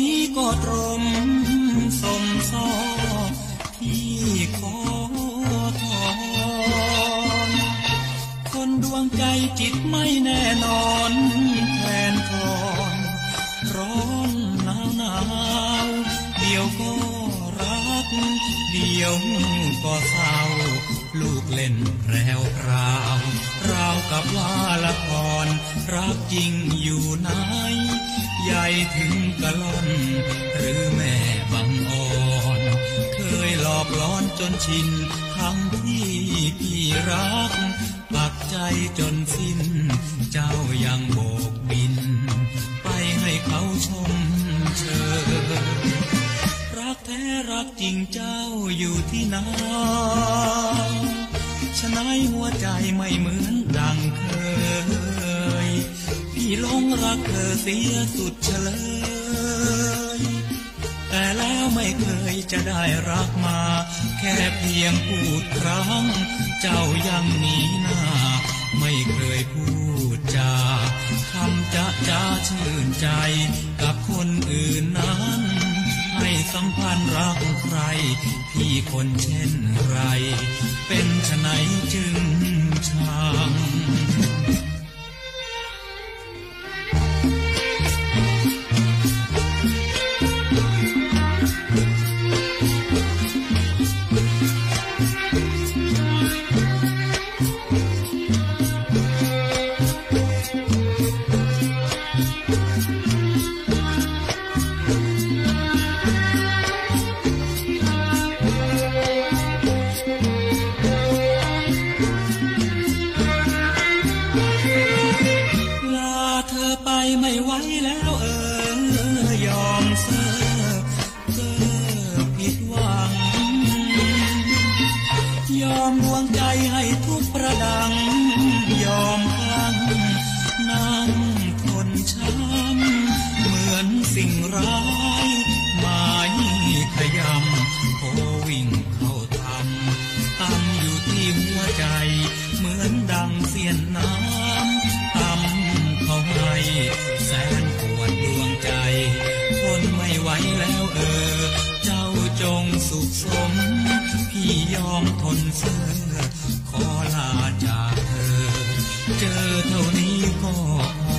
นี้ก็ตรงสมซอที่ขอถอนคนดวงใจจิตไม่แน่นอนแฟนคอนร้อนหนาวหนาวเดี๋ยวก็รัก เดี๋ยวก็เศร้าลูกเล่นแพรวพราวราวกับว่าละครรักจริงอยู่ไหน ใหญ่ถึงกะล่อนหรือแม่บังอ่อน เคยหลอกล้อนจนชินทั้งที่พี่รัก ปักใจจนสิ้น เจ้ายังโบกบิน ไปให้เขาชมเชยรักแท้รักจริงเจ้าอยู่ที่ไหนฉะไหนหัวใจไม่เหมือนดังเคย หลงรักเธอเสียสุดเฉลย แต่แล้วไม่เคยจะได้รักมา แค่เพียงพูดครั้ง เจ้ายังหนีหน้า ไม่เคยพูดจาคำจะจ้าชื่นใจ กับคนอื่นนั้นให้สัมพันธ์รักใคร พี่คนเช่นไร เป็นไฉนจึง ไม่ไหวแล้วเออยอมเซอเซอผิดหวัง ยอมดวงใจให้ทุกประดัง ยอมพังนั่งทนช้ำเหมือนสิ่งร้ายหมายขยำโควิ่งเข้าทำตำอยู่ที่หัวใจ เหมือนดังเสียนน้ำตำเขาให แสนปวดดวงใจทนไม่ไหวแล้วเออ เจ้าจงสุขสม พี่ยอมทนเสื้อขอลาจากเธอ เจอเท่านี้ก็พอ